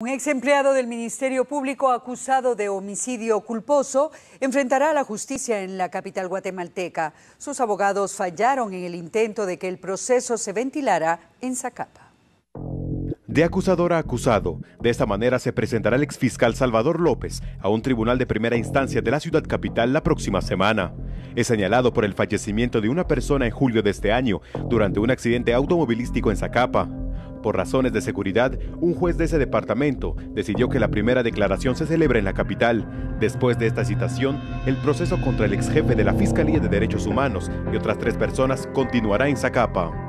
Un ex empleado del Ministerio Público acusado de homicidio culposo enfrentará a la justicia en la capital guatemalteca. Sus abogados fallaron en el intento de que el proceso se ventilara en Zacapa. De acusador a acusado, de esta manera se presentará el exfiscal Salvador López a un tribunal de primera instancia de la ciudad capital la próxima semana. Es señalado por el fallecimiento de una persona en julio de este año durante un accidente automovilístico en Zacapa. Por razones de seguridad, un juez de ese departamento decidió que la primera declaración se celebre en la capital. Después de esta citación, el proceso contra el ex jefe de la Fiscalía de Derechos Humanos y otras tres personas continuará en Zacapa.